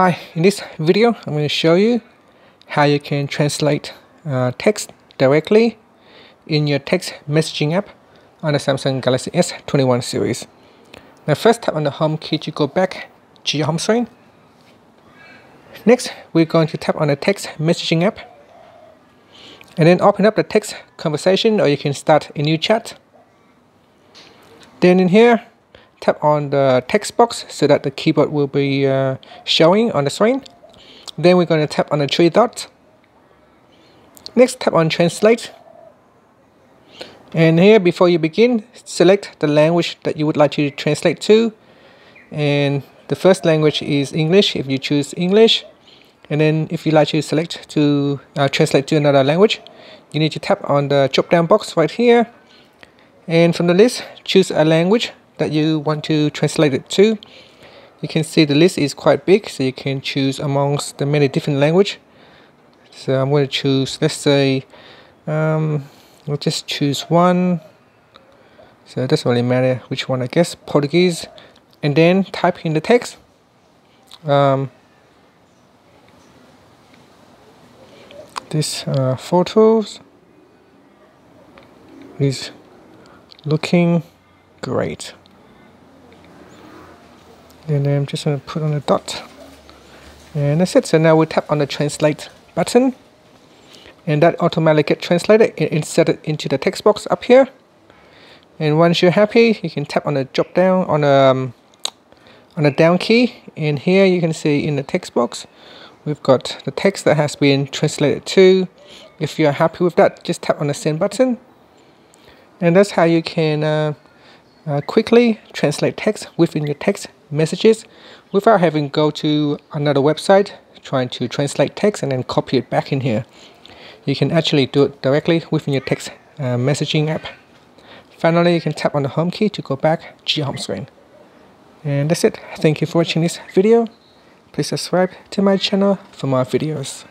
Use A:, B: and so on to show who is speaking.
A: Hi, in this video I'm going to show you how you can translate uh, text directly in your text messaging app on the Samsung Galaxy S21 series. Now first tap on the home key to go back to your home screen. Next we're going to tap on the text messaging app and then open up the text conversation or you can start a new chat. Then in here tap on the text box so that the keyboard will be uh, showing on the screen. Then we're going to tap on the three dots. Next tap on translate. And here before you begin, select the language that you would like to translate to. And the first language is English if you choose English. And then if you like to select to uh, translate to another language, you need to tap on the drop down box right here. And from the list, choose a language that you want to translate it to. You can see the list is quite big, so you can choose amongst the many different language. So I'm going to choose, let's say, um, we'll just choose one. So it doesn't really matter which one, I guess, Portuguese. And then type in the text. Um, this uh, photos is looking great and then I'm just going to put on a dot. And that's it. So now we tap on the translate button. And that automatically get translated and inserted into the text box up here. And once you're happy you can tap on the drop down on the um, on the down key. And here you can see in the text box we've got the text that has been translated to. If you're happy with that just tap on the send button. And that's how you can uh, uh, quickly translate text within your text messages without having to go to another website trying to translate text and then copy it back in here. You can actually do it directly within your text uh, messaging app. Finally, you can tap on the home key to go back to your home screen. And that's it. Thank you for watching this video. Please subscribe to my channel for more videos.